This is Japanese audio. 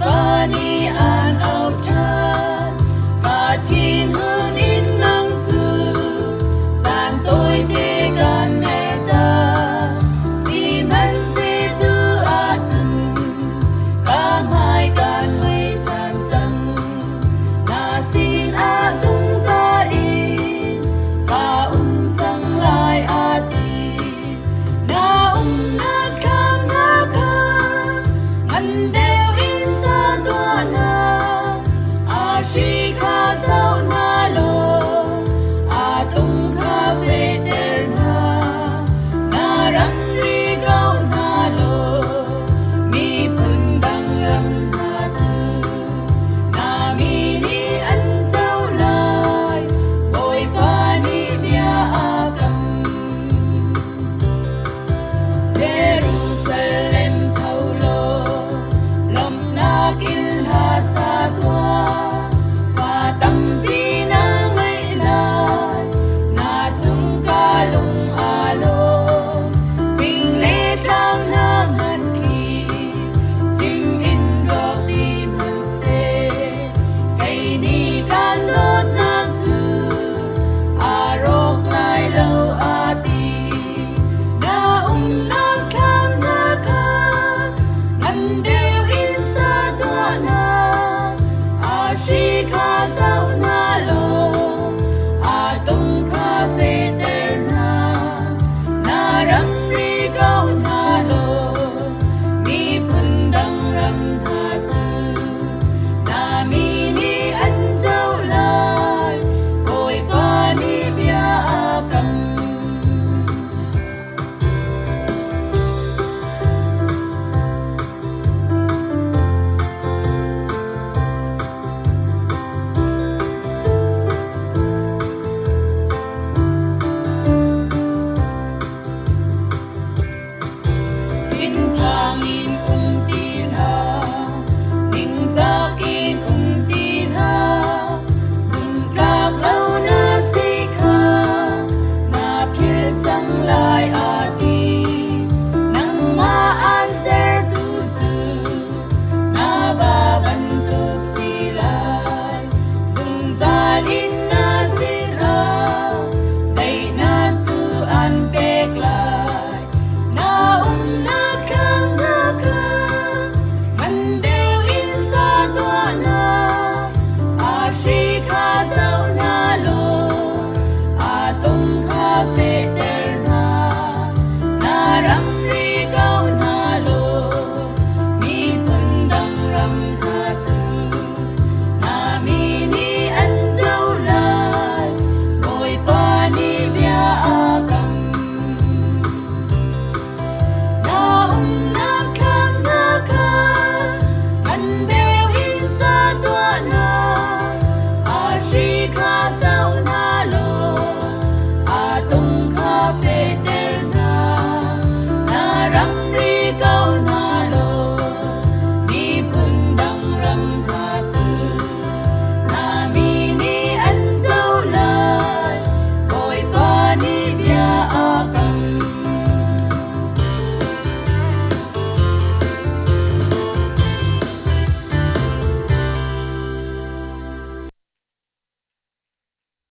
Body, I Parang